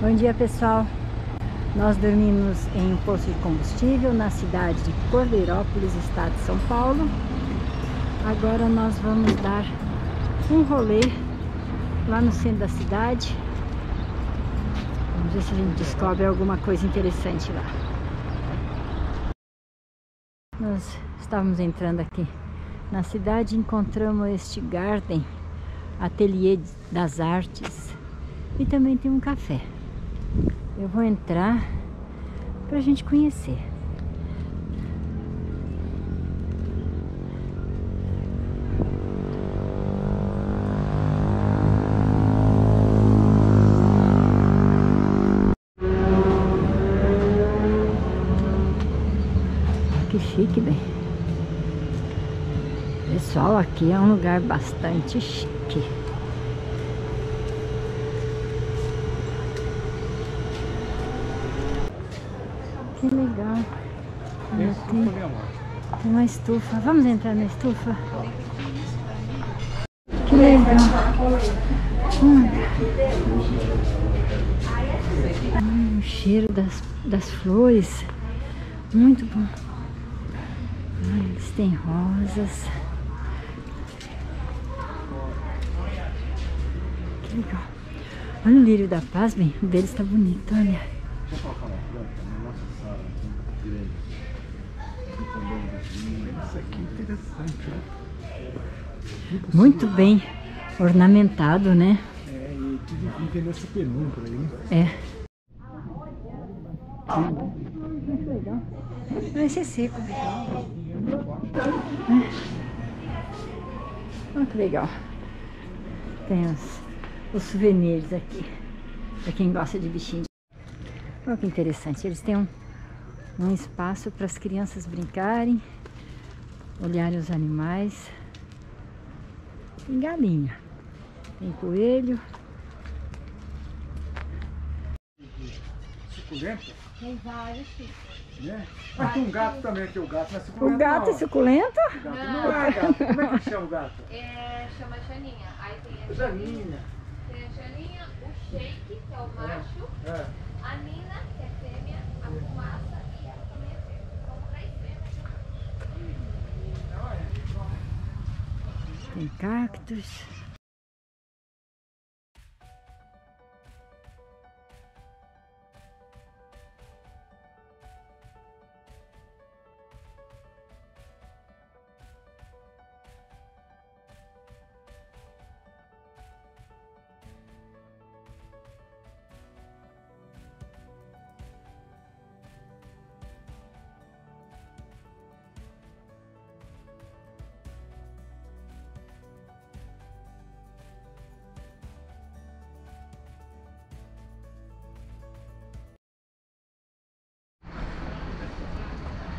Bom dia pessoal, nós dormimos em um posto de combustível na cidade de Cordeirópolis, estado de São Paulo. Agora nós vamos dar um rolê lá no centro da cidade. Vamos ver se a gente descobre alguma coisa interessante lá. Nós estávamos entrando aqui na cidade e encontramos este Garden, Ateliê das Artes e também tem um café. Eu vou entrar para a gente conhecer. Que chique, bem. Pessoal, aqui é um lugar bastante chique. Que legal. Olha, tem, tem uma estufa. Vamos entrar na estufa? Que legal. Hum, o cheiro das, das flores. Muito bom. Eles têm rosas. Que legal. Olha o lírio da paz, bem. O deles está bonito, olha. Deixa eu colocar uma planta nossa sala. Isso aqui é interessante. Muito bem ornamentado, né? É, e tudo fica nessa penumbra aí. É. Vai ser seco. É. Olha que legal. Tem os, os souvenirs aqui. Pra quem gosta de bichinho. Olha que interessante, eles têm um, um espaço para as crianças brincarem, olharem os animais. Tem galinha, tem coelho. Suculenta? Tem vários Né? Mas tem um gato também, que o gato não é suculento. O gato não. é suculento? O gato não é gato. Como é que chama o gato? É, chama Janinha. Aí tem a Janinha. Tem a Janinha, o Shake, que é o macho, É. a Nina, que é fêmea, a Fumaça e ela também é fêmea. São três fêmeas. Tem cactos.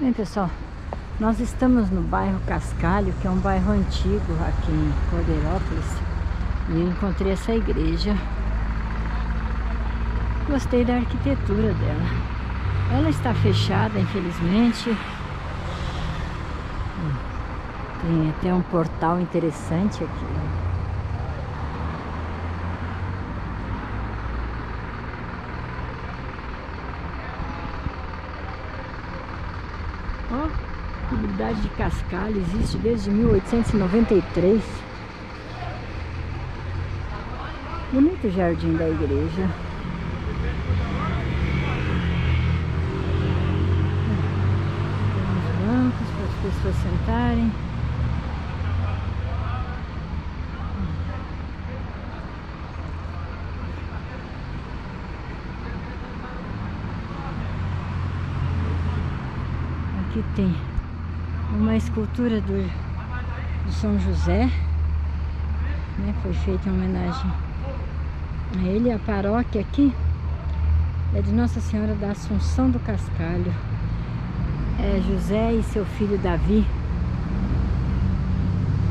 Bem, pessoal, nós estamos no bairro Cascalho, que é um bairro antigo aqui em Cordeirópolis. E eu encontrei essa igreja. Gostei da arquitetura dela. Ela está fechada, infelizmente. Tem até um portal interessante aqui. Ó, a comunidade de Cascalho existe desde 1893. Bonito jardim da igreja. Tem uns bancos para as pessoas sentarem. Aqui tem uma escultura do, do São José, né? Foi feita em homenagem a ele. A paróquia aqui é de Nossa Senhora da Assunção do Cascalho. É José e seu filho Davi.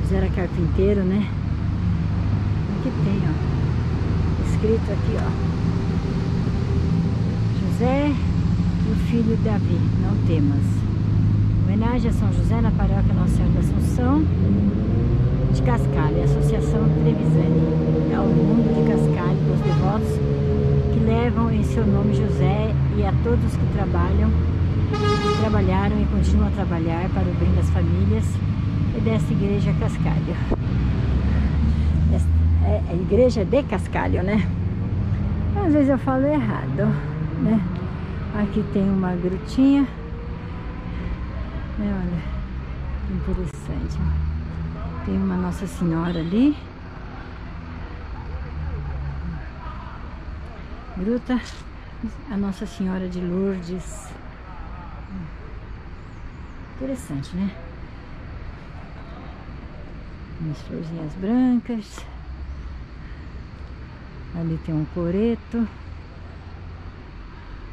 José era carpinteiro, né? Aqui tem, ó. Escrito aqui, ó. José e o filho Davi, não temas. Homenagem a São José na paróquia Nossa Senhora da Assunção de Cascalho, Associação Trevisani. É o mundo de Cascalho, dos devotos que levam em seu nome José e a todos que trabalham, trabalharam e continuam a trabalhar para o bem das famílias e desta igreja Cascalho. É a igreja de Cascalho, né? Às vezes eu falo errado, né? Aqui tem uma grutinha. Né, olha, interessante. Tem uma Nossa Senhora ali. Gruta, a Nossa Senhora de Lourdes. Interessante, né? Umas florzinhas brancas. Ali tem um coreto.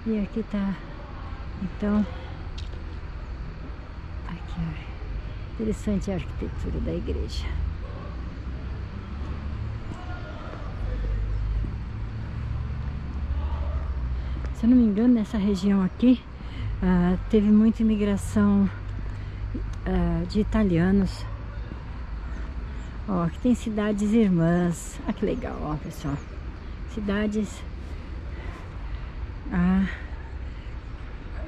E aqui tá, então, interessante a arquitetura da igreja. Se eu não me engano, nessa região aqui uh, teve muita imigração uh, de italianos. Ó, aqui tem cidades irmãs. Ah, que legal, ó, pessoal. Cidades a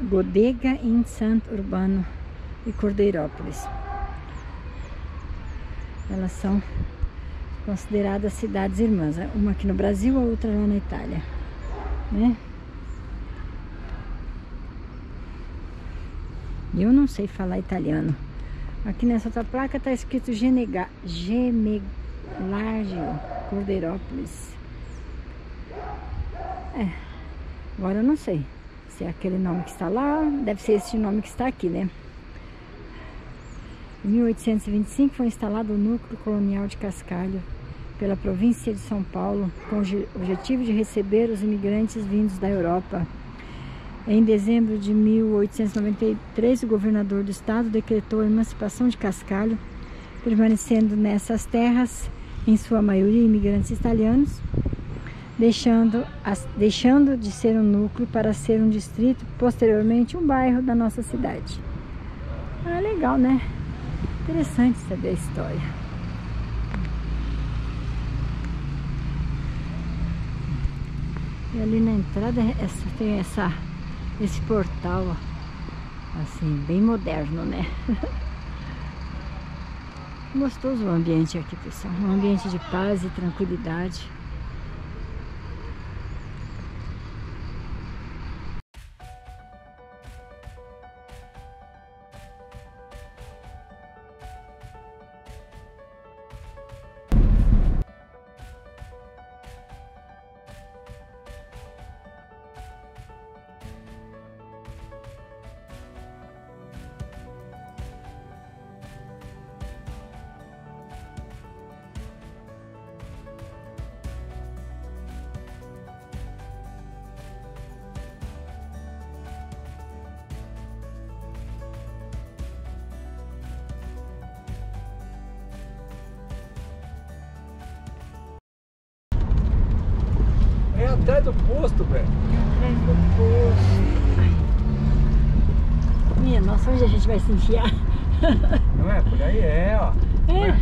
Godega em Santo Urbano e Cordeirópolis. Elas são consideradas cidades irmãs, né? uma aqui no Brasil, a outra lá na Itália, né? Eu não sei falar italiano. Aqui nessa outra placa está escrito Genega, Gemelágio, Cordeirópolis. É. Agora eu não sei se é aquele nome que está lá, deve ser esse nome que está aqui, né? Em 1825 foi instalado o núcleo colonial de Cascalho pela província de São Paulo com o objetivo de receber os imigrantes vindos da Europa. Em dezembro de 1893, o governador do estado decretou a emancipação de Cascalho, permanecendo nessas terras, em sua maioria imigrantes italianos, deixando, deixando de ser um núcleo para ser um distrito, posteriormente um bairro da nossa cidade. Ah, legal, né? Interessante saber a história. E ali na entrada essa, tem essa, esse portal, ó, assim, bem moderno, né? Gostoso o ambiente aqui, pessoal. Um ambiente de paz e tranquilidade. Atrás do posto, velho. Atrás do posto. Minha nossa, onde a gente vai se enfiar? Não é? Por aí é, ó. É?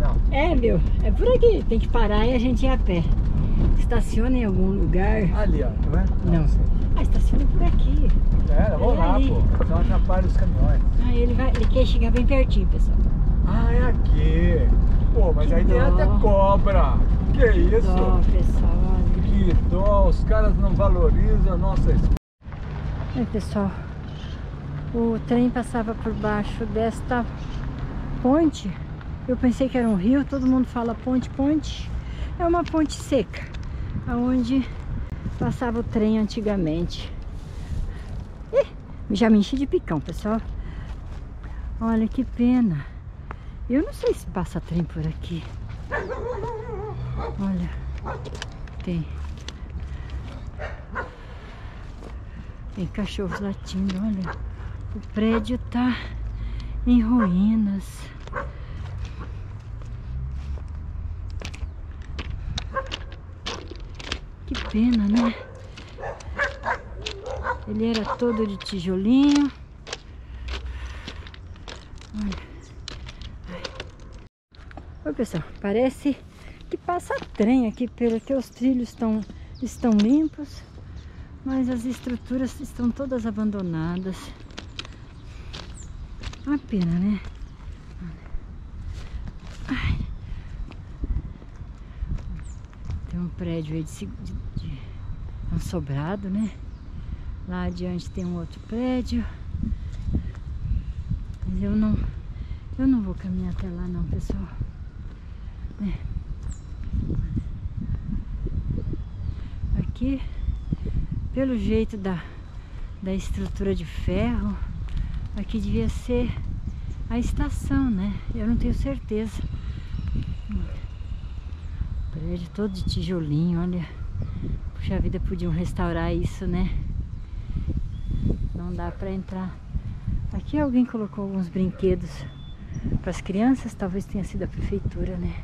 Não. É, meu. É por aqui. Tem que parar e a gente ir a pé. Estaciona em algum lugar. Ali, ó. Tá vendo? Não. Ah, estaciona por aqui. É, vamos lá, ali. pô. Senão atrapalha os caminhões. Ah, ele, vai, ele quer chegar bem pertinho, pessoal. Ah, é aqui. Pô, mas que aí dó. tem até cobra. Que isso? Dó, pessoal dó, os caras não valorizam a nossa escola. Aí pessoal, o trem passava por baixo desta ponte. Eu pensei que era um rio, todo mundo fala ponte, ponte. É uma ponte seca, aonde passava o trem antigamente. Ih, já me enchi de picão, pessoal. Olha que pena. Eu não sei se passa trem por aqui. Olha, tem Tem cachorros latindo, olha. O prédio tá em ruínas. Que pena, né? Ele era todo de tijolinho. Olha. Oi, pessoal. Parece que passa trem aqui, pelo que os trilhos estão, estão limpos. Mas as estruturas estão todas abandonadas. Uma pena, né? Ai. Tem um prédio aí de, de, de um sobrado, né? Lá adiante tem um outro prédio. Mas eu não, eu não vou caminhar até lá não, pessoal. É. Aqui, pelo jeito da, da estrutura de ferro, aqui devia ser a estação, né? Eu não tenho certeza. Prédio todo de tijolinho, olha. Puxa vida, podiam restaurar isso, né? Não dá pra entrar. Aqui alguém colocou alguns brinquedos para as crianças, talvez tenha sido a prefeitura, né?